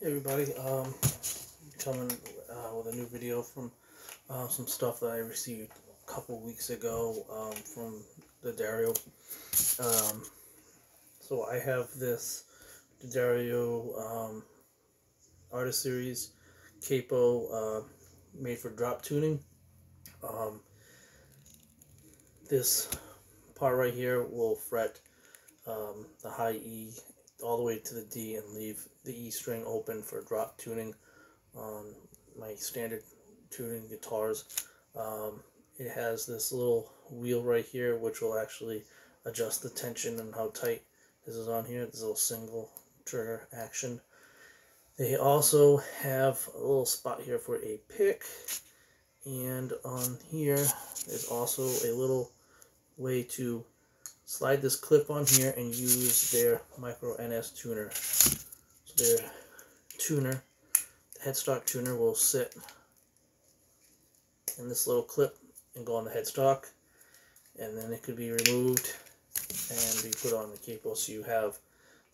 Hey everybody, um, coming uh, with a new video from uh, some stuff that I received a couple weeks ago um, from D'Addario. Um, so I have this D'Addario um, Artist Series capo uh, made for drop tuning. Um, this part right here will fret um, the high E all the way to the D and leave the E string open for drop tuning on my standard tuning guitars. Um, it has this little wheel right here which will actually adjust the tension and how tight this is on here. This little single trigger action. They also have a little spot here for a pick and on here is also a little way to slide this clip on here and use their micro NS tuner. So their tuner, the headstock tuner will sit in this little clip and go on the headstock and then it could be removed and be put on the capo so you have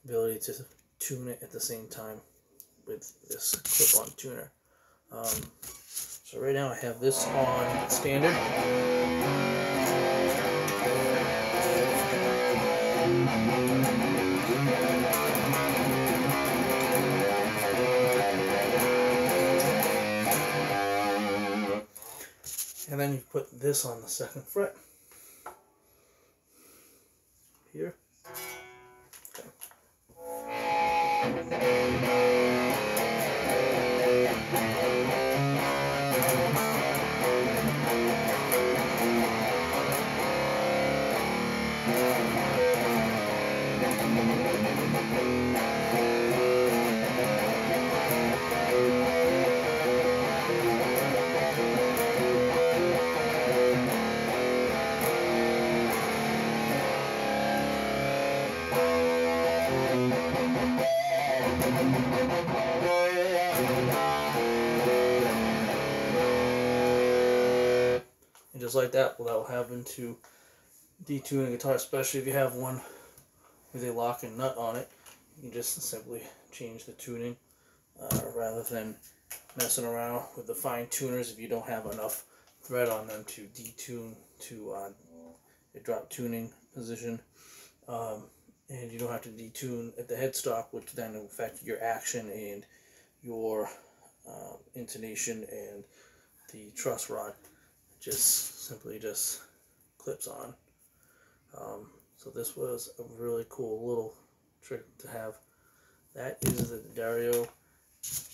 ability to tune it at the same time with this clip-on tuner. Um, so right now I have this on standard. And then you put this on the second fret. Here. Just like that, without having to detune a guitar, especially if you have one with a locking nut on it, you can just simply change the tuning uh, rather than messing around with the fine tuners if you don't have enough thread on them to detune to uh, a drop tuning position. Um, and you don't have to detune at the headstock, which then affect your action and your uh, intonation and the truss rod just simply just clips on. Um, so this was a really cool little trick to have. That is the D'Addario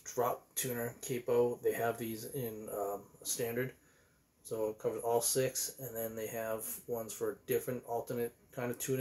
drop tuner capo. They have these in um, standard, so it covers all six, and then they have ones for different alternate kind of tuning.